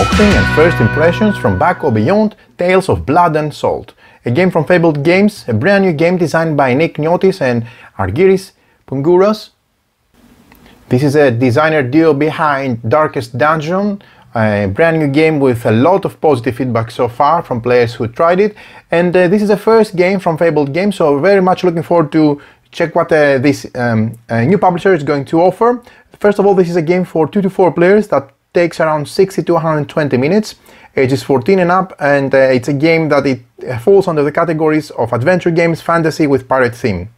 unboxing and first impressions from Back O' Beyond Tales of Blood and Salt, a game from Fabled Games, a brand new game designed by Nick Niotis and Argiris Pungouras. This is a designer duo behind Darkest Dungeon, a brand new game with a lot of positive feedback so far from players who tried it. And uh, this is the first game from Fabled Games, so very much looking forward to check what uh, this um, uh, new publisher is going to offer. First of all, this is a game for 2 to 4 players that takes around 60 to 120 minutes, ages 14 and up, and uh, it's a game that it falls under the categories of adventure games, fantasy with pirate theme.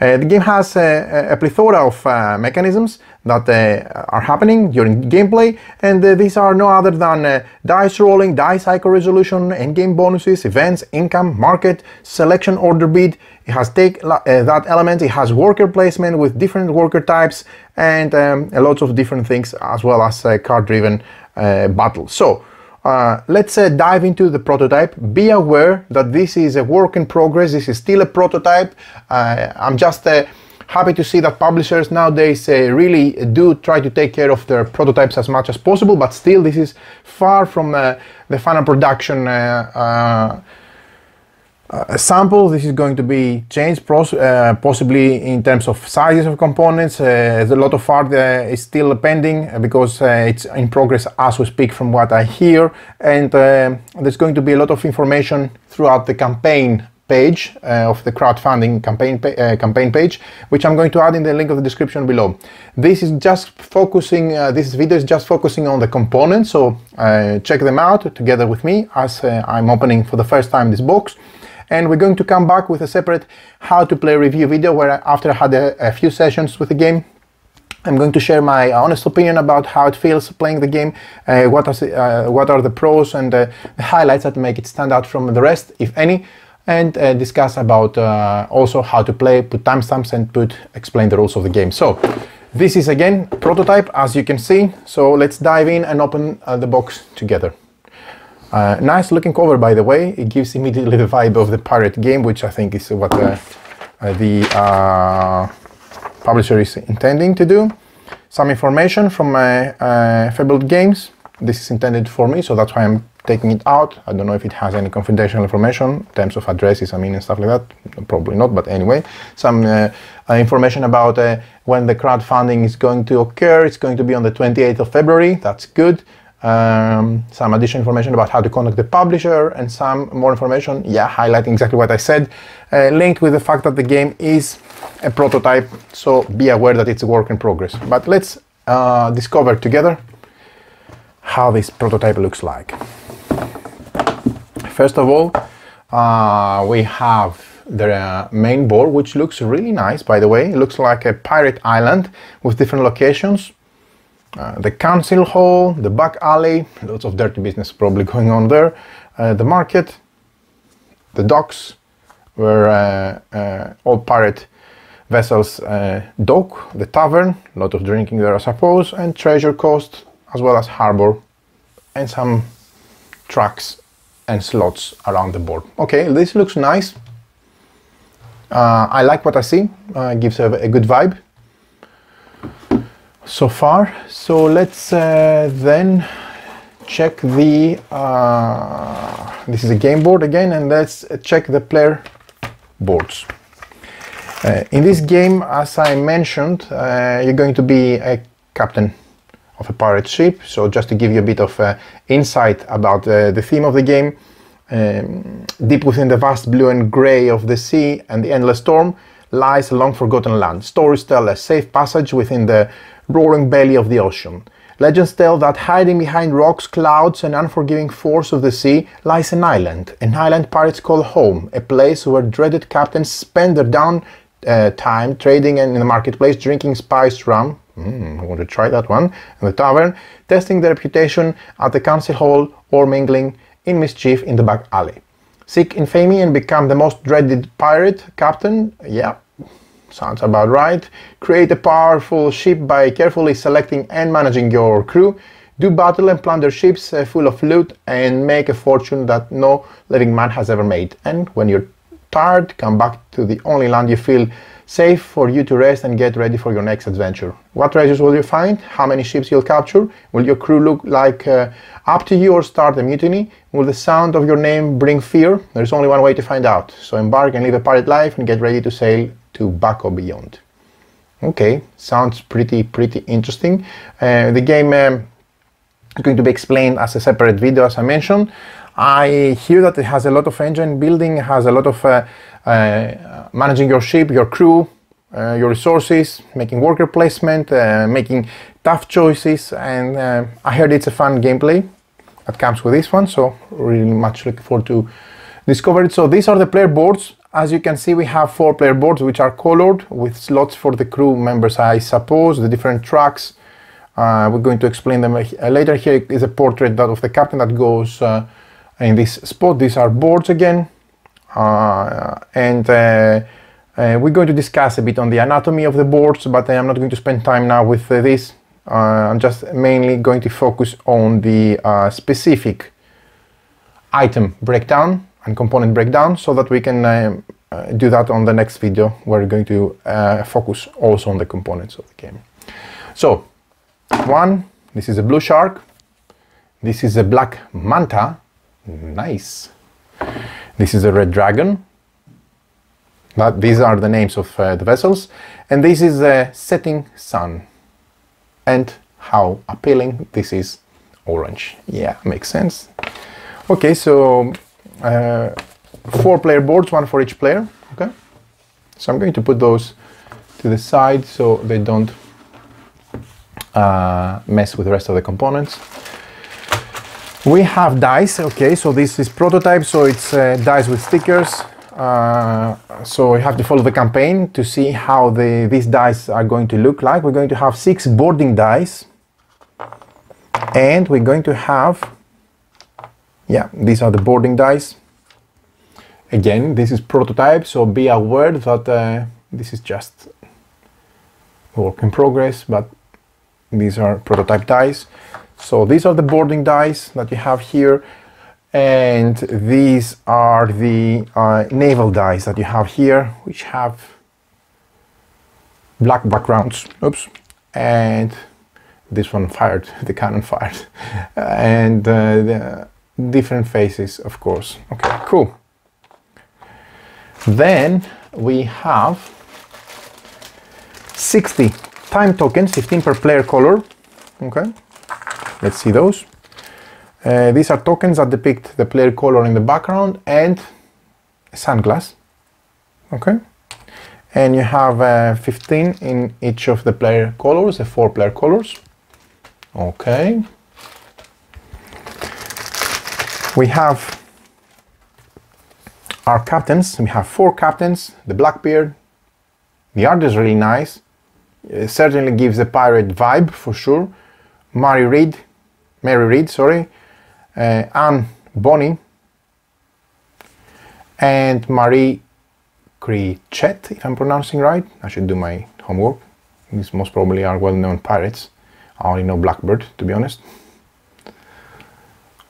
Uh, the game has uh, a plethora of uh, mechanisms that uh, are happening during gameplay, and uh, these are no other than uh, dice rolling, dice cycle resolution, endgame bonuses, events, income, market, selection order bid. It has take that element, it has worker placement with different worker types, and um, lots of different things, as well as card driven battles. So, uh, let's uh, dive into the prototype. Be aware that this is a work in progress. This is still a prototype. Uh, I'm just uh, happy to see that publishers nowadays uh, really do try to take care of their prototypes as much as possible, but still this is far from uh, the final production a sample. This is going to be changed uh, possibly in terms of sizes of components. Uh, a lot of art uh, is still pending uh, because uh, it's in progress as we speak from what I hear. And uh, there's going to be a lot of information throughout the campaign page of the crowdfunding campaign, pa campaign page, which I'm going to add in the link of the description below. This is just focusing, this video is just focusing on the components. So check them out together with me as I'm opening for the first time this box and we're going to come back with a separate how to play review video where after I had a, a few sessions with the game I'm going to share my honest opinion about how it feels playing the game, uh, what, are, uh, what are the pros and uh, the highlights that make it stand out from the rest, if any, and uh, discuss about uh, also how to play, put timestamps and put explain the rules of the game. So this is again prototype as you can see. So let's dive in and open uh, the box together. Uh, nice looking cover, by the way. It gives immediately the vibe of the pirate game, which I think is what uh, uh the publisher is intending to do. Some information from Fabled Games. This is intended for me, so that's why I'm taking it out. I don't know if it has any confidential information in terms of addresses, I mean, and stuff like that. Probably not, but anyway, some uh, uh, information about uh, when the crowdfunding is going to occur. It's going to be on the 28th of February. That's good um, some additional information about how to contact the publisher, and some more information, yeah, highlighting exactly what I said, uh, linked with the fact that the game is a prototype, so be aware that it's a work in progress. But let's uh, discover together how this prototype looks like. First of all, uh, we have the uh, main board, which looks really nice, by the way. It looks like a pirate island with different locations uh, the council hall, the back alley, lots of dirty business probably going on there, uh, the market, the docks, where uh, uh all pirate vessels dock, the tavern, a lot of drinking there I suppose, and treasure coast, as well as harbor, and some trucks and slots around the board. Okay, this looks nice. I like what I see, gives a, a good vibe so far. So let's uh, then check the, uh, this is a game board again, and let's check the player boards. Uh, in this game, as I mentioned, uh, you're going to be a captain of a pirate ship. So just to give you a bit of uh, insight about uh, the theme of the game, um, deep within the vast blue and grey of the sea and the endless storm lies a long forgotten land. Stories tell a safe passage within the roaring belly of the ocean. Legends tell that hiding behind rocks, clouds, and unforgiving force of the sea lies an island, an island pirates call home, a place where dreaded captains spend their down uh, time trading and in the marketplace, drinking spiced rum. Mm, I want to try that one. In the tavern, testing their reputation at the council hall, or mingling in mischief in the back alley. Seek infamy and become the most dreaded pirate captain? Yeah, Sounds about right. Create a powerful ship by carefully selecting and managing your crew. Do battle and plunder ships uh, full of loot and make a fortune that no living man has ever made. And when you're tired, come back to the only land you feel safe for you to rest and get ready for your next adventure. What treasures will you find? How many ships you'll capture? Will your crew look like uh, up to you or start a mutiny? Will the sound of your name bring fear? There's only one way to find out. So embark and live a pirate life and get ready to sail to Back O' Beyond. Okay, sounds pretty pretty interesting. Uh, the game um, is going to be explained as a separate video as I mentioned. I hear that it has a lot of engine building, has a lot of uh, uh, managing your ship, your crew, uh, your resources, making worker placement, uh, making tough choices, and uh, I heard it's a fun gameplay that comes with this one, so really much looking forward to discover it. So these are the player boards. As you can see, we have four player boards which are colored with slots for the crew members, I suppose, the different tracks. Uh, we're going to explain them later. Here is a portrait of the captain that goes in this spot. These are boards again. Uh, and uh, uh, we're going to discuss a bit on the anatomy of the boards, but I'm not going to spend time now with this. I'm just mainly going to focus on the specific item breakdown and component breakdown so that we can uh, do that on the next video where we're going to uh, focus also on the components of the game. So, one, this is a blue shark, this is a black manta, nice. This is a red dragon. But these are the names of uh, the vessels. And this is a setting sun. And how appealing this is orange. Yeah, makes sense. Okay, so uh, four player boards, one for each player. Okay, so I'm going to put those to the side so they don't uh, mess with the rest of the components. We have dice, okay, so this is prototype, so it's uh, dice with stickers. Uh, so we have to follow the campaign to see how the, these dice are going to look like. We're going to have six boarding dice. And we're going to have, yeah, these are the boarding dice. Again, this is prototype, so be aware that uh, this is just work in progress, but these are prototype dice. So these are the boarding dice that you have here. And these are the uh, naval dice that you have here, which have black backgrounds. Oops. And this one fired, the cannon fired. and uh, the different faces, of course. Okay, cool. Then we have 60 time tokens, 15 per player color. Okay. Let's see those. Uh, these are tokens that depict the player color in the background and a sunglass. Okay. And you have uh, 15 in each of the player colors, the four player colors. Okay. We have our captains. We have four captains. The Blackbeard. The art is really nice. It certainly gives a pirate vibe for sure. Mary Read, Mary Read, sorry, uh, Anne Bonny, and Marie Crichet, if I'm pronouncing right. I should do my homework. These most probably are well-known pirates. I only know Blackbeard, to be honest.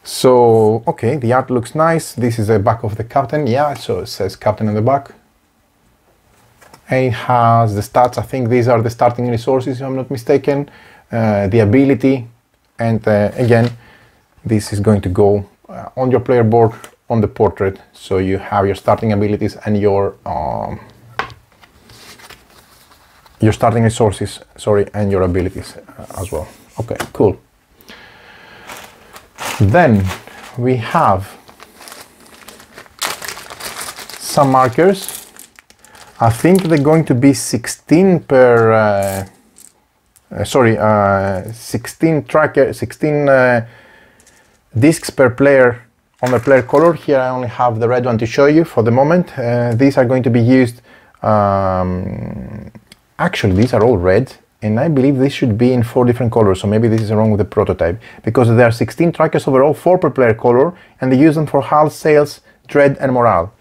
So, okay, the art looks nice. This is the back of the captain. Yeah, so it says captain on the back. And it has the stats. I think these are the starting resources, if I'm not mistaken. Uh, the ability, and uh, again this is going to go uh, on your player board on the portrait. So you have your starting abilities and your um, your starting resources sorry and your abilities uh, as well. Okay cool. Then we have some markers. I think they're going to be 16 per uh, sorry, uh, 16 tracker, 16 uh, discs per player on the player color. Here I only have the red one to show you for the moment. these are going to be used, um, actually these are all red and I believe this should be in four different colors, so maybe this is wrong with the prototype, because there are 16 trackers overall, four per player color, and they use them for hull, Sails, dread, and morale.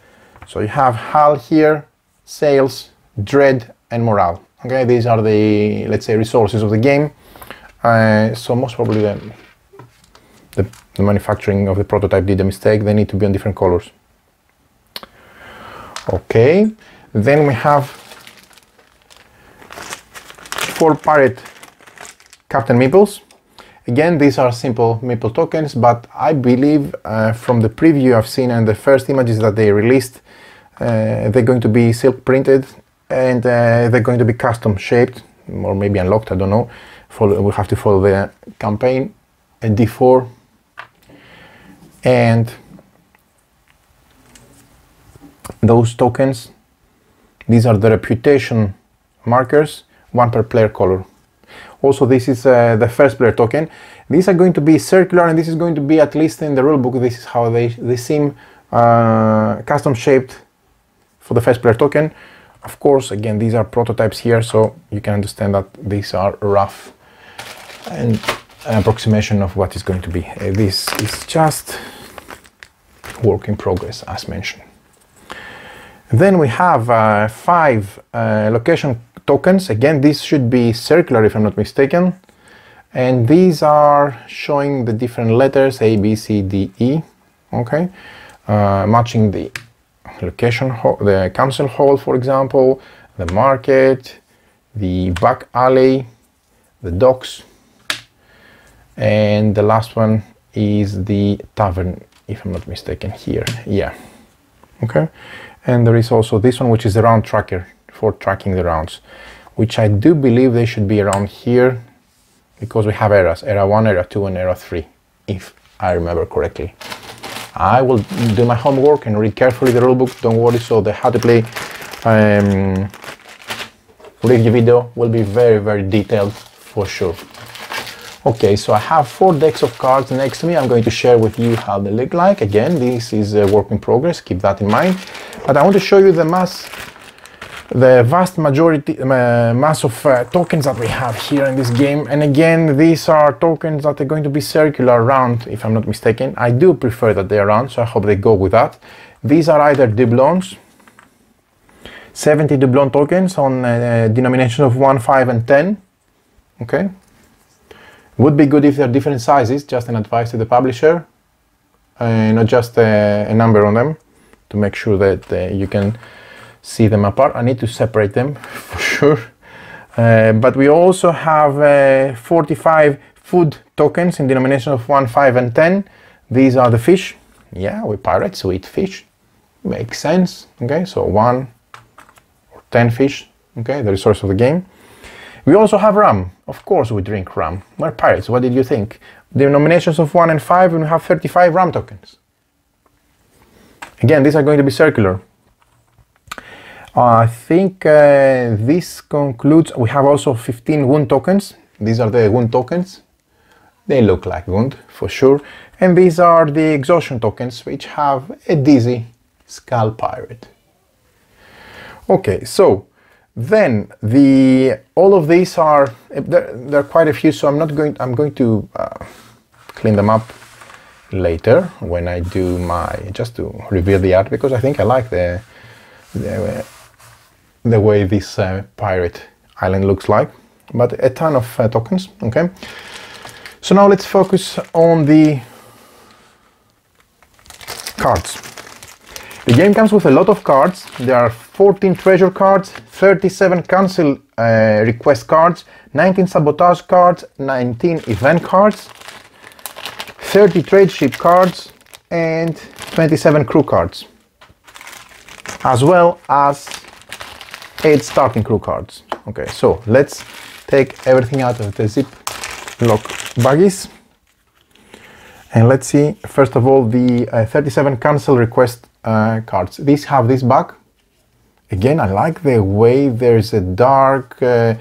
So you have hull here, Sails, dread, and morale. Okay, these are the, let's say, resources of the game. Uh, so most probably the, the, the, manufacturing of the prototype did a mistake. They need to be on different colors. Okay, then we have four Pirate Captain Meeples. Again, these are simple Meeple tokens, but I believe uh, from the preview I've seen and the first images that they released, uh, they're going to be silk printed and uh, they're going to be custom shaped or maybe unlocked, I don't know. Follow, we'll have to follow the campaign at D4. And those tokens, these are the reputation markers, one per player color. Also, this is uh, the first player token. These are going to be circular and this is going to be, at least in the rulebook, this is how they, they seem uh, custom shaped for the first player token. Of course, again, these are prototypes here, so you can understand that these are rough and an approximation of what is going to be. Uh, this is just work in progress, as mentioned. Then we have uh, five uh, location tokens. Again, this should be circular if I'm not mistaken. And these are showing the different letters A, B, C, D, E. Okay, uh, matching the location, the council hall, for example, the market, the back alley, the docks, and the last one is the tavern, if I'm not mistaken here. Yeah. Okay. And there is also this one, which is the round tracker for tracking the rounds, which I do believe they should be around here because we have eras, era 1, era 2, and era 3, if I remember correctly. I will do my homework and read carefully the rulebook, don't worry, so the how to play um, review video will be very, very detailed for sure. Okay, so I have four decks of cards next to me. I'm going to share with you how they look like. Again, this is a work in progress, keep that in mind. But I want to show you the mass the vast majority uh, mass of uh, tokens that we have here in this game. And again these are tokens that are going to be circular round if I'm not mistaken. I do prefer that they are round so I hope they go with that. These are either doubloons 70 doubloon tokens on uh, denomination of 1 5 and 10 okay. Would be good if they're different sizes just an advice to the publisher uh, not just uh, a number on them to make sure that uh, you can see them apart. I need to separate them for sure. Uh, but we also have uh, 45 food tokens in denomination of 1, 5 and 10. These are the fish. Yeah, we're pirates, so we eat fish. Makes sense. Okay, so 1 or 10 fish. Okay, the resource of the game. We also have rum. Of course we drink rum. We're pirates. What did you think? Denominations of 1 and 5 and we have 35 rum tokens. Again, these are going to be circular. I think uh, this concludes. We have also 15 wound tokens. These are the wound tokens. They look like wound for sure. And these are the exhaustion tokens, which have a dizzy skull pirate. Okay, so then the all of these are there, there are quite a few. So I'm not going. I'm going to uh, clean them up later when I do my just to reveal the art because I think I like the, the the way this uh, pirate island looks like, but a ton of uh, tokens, okay? So now let's focus on the cards. The game comes with a lot of cards. There are 14 treasure cards, 37 council uh, request cards, 19 sabotage cards, 19 event cards, 30 trade ship cards, and 27 crew cards, as well as eight starting crew cards. Okay, so let's take everything out of the zip lock baggies. And let's see, first of all, the uh, 37 council request uh, cards. These have this back. Again, I like the way there's a dark, uh,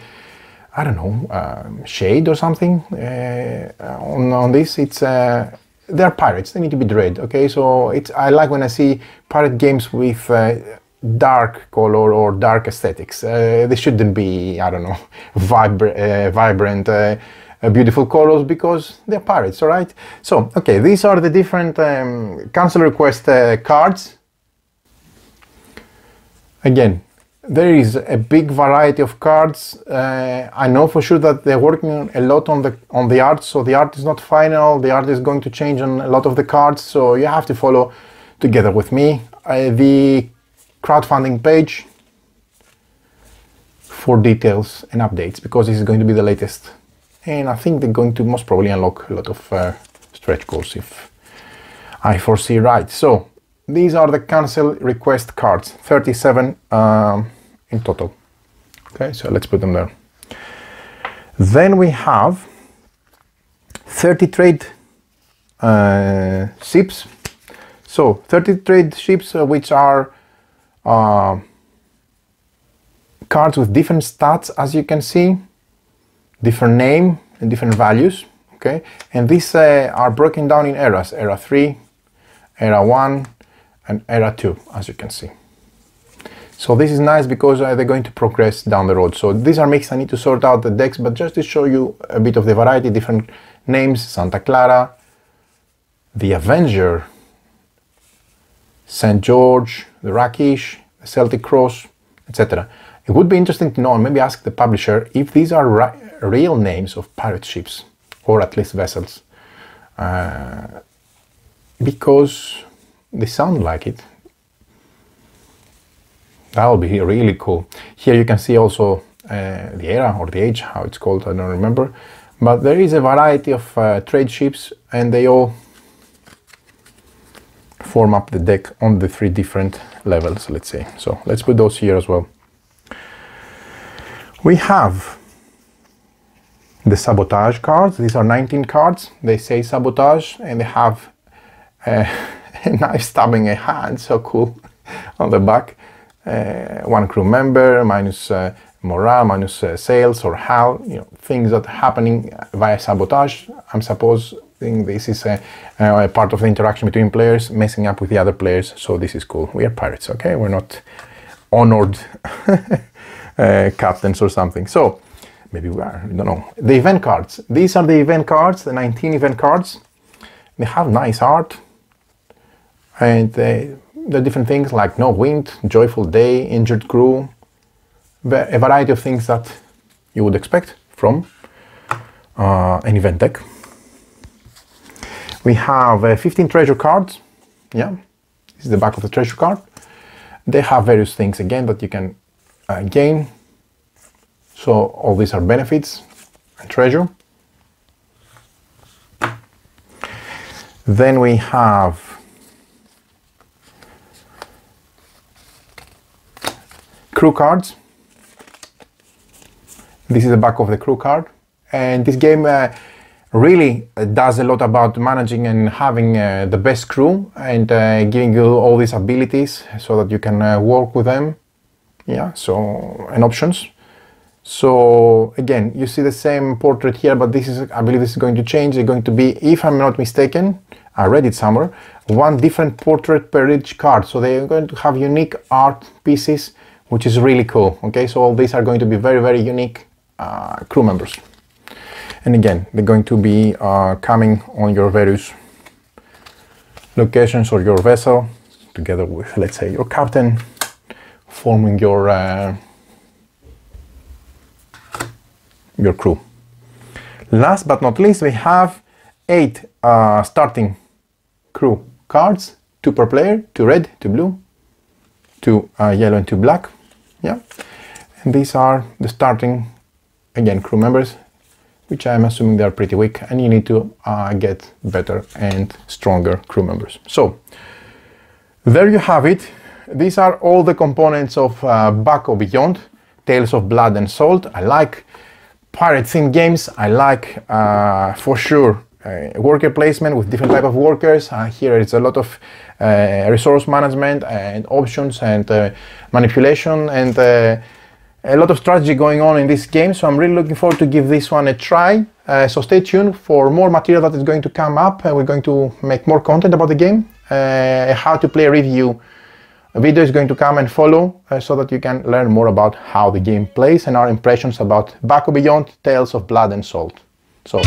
I don't know, um, shade or something uh, on, on this. It's uh, they're pirates. They need to be dread. Okay, so it's I like when I see pirate games with uh, dark color or dark aesthetics. Uh, they shouldn't be, I don't know, vibra uh, vibrant, uh, uh beautiful colors because they're pirates, all right? So, okay, these are the different um, request uh, cards. Again, there is a big variety of cards. Uh, I know for sure that they're working a lot on the on the art, so the art is not final. The art is going to change on a lot of the cards, so you have to follow together with me. the crowdfunding page for details and updates because this is going to be the latest. And I think they're going to most probably unlock a lot of uh, stretch goals if I foresee right. So these are the council request cards, 37 um, in total. Okay, so let's put them there. Then we have 30 trade uh, ships. So 30 trade ships uh, which are uh, cards with different stats as you can see, different name and different values. Okay, and these uh, are broken down in eras, era 3, era 1 and era 2 as you can see. So this is nice because uh, they're going to progress down the road. So these are mixed, I need to sort out the decks, but just to show you a bit of the variety, different names, Santa Clara, the Avenger, St. George, the Rakish, the Celtic Cross, etc. It would be interesting to know and maybe ask the publisher if these are real names of pirate ships or at least vessels. Uh, because they sound like it That'll be really cool. Here you can see also uh, the era or the age, how it's called, I don't remember. But there is a variety of uh, trade ships and they all form up the deck on the three different levels, let's say. So let's put those here as well. We have the sabotage cards. These are 19 cards. They say sabotage and they have a knife stabbing a hand, so cool, on the back. Uh, one crew member, minus uh, morale, minus uh, sails or hull, you know, things that are happening via sabotage. I'm supposing this is a, a, part of the interaction between players, messing up with the other players. So this is cool. We are pirates, okay? We're not honored uh, captains or something. So maybe we are, I don't know. The event cards. These are the event cards, the 19 event cards. They have nice art and they the different things like no wind, joyful day, injured crew, a variety of things that you would expect from uh, an event deck. We have uh, 15 treasure cards. Yeah, this is the back of the treasure card. They have various things again that you can uh, gain. So all these are benefits and treasure. Then we have crew cards. This is the back of the crew card. And this game uh, really does a lot about managing and having uh, the best crew and uh, giving you all these abilities so that you can uh, work with them. Yeah, so, and options. So again, you see the same portrait here, but this is, I believe this is going to change. It's going to be, if I'm not mistaken, I read it somewhere, one different portrait per each card. So they're going to have unique art pieces which is really cool. Okay, so all these are going to be very, very unique uh, crew members. And again, they're going to be uh, coming on your various locations or your vessel together with, let's say, your captain, forming your uh, your crew. Last but not least, we have eight uh, starting crew cards, two per player, two red, two blue, two uh, yellow and two black. Yeah. And these are the starting again crew members which I'm assuming they're pretty weak and you need to uh, get better and stronger crew members. So there you have it. These are all the components of uh, Back O' Beyond Tales of Blood and Salt. I like pirate themed games. I like uh, for sure uh, worker placement with different type of workers. Uh, here it's a lot of uh, resource management and options and manipulation and a lot of strategy going on in this game. So I'm really looking forward to give this one a try. so stay tuned for more material that is going to come up. we're going to make more content about the game. how to play review a video is going to come and follow uh, so that you can learn more about how the game plays and our impressions about Back O' Beyond Tales of Blood and Salt. So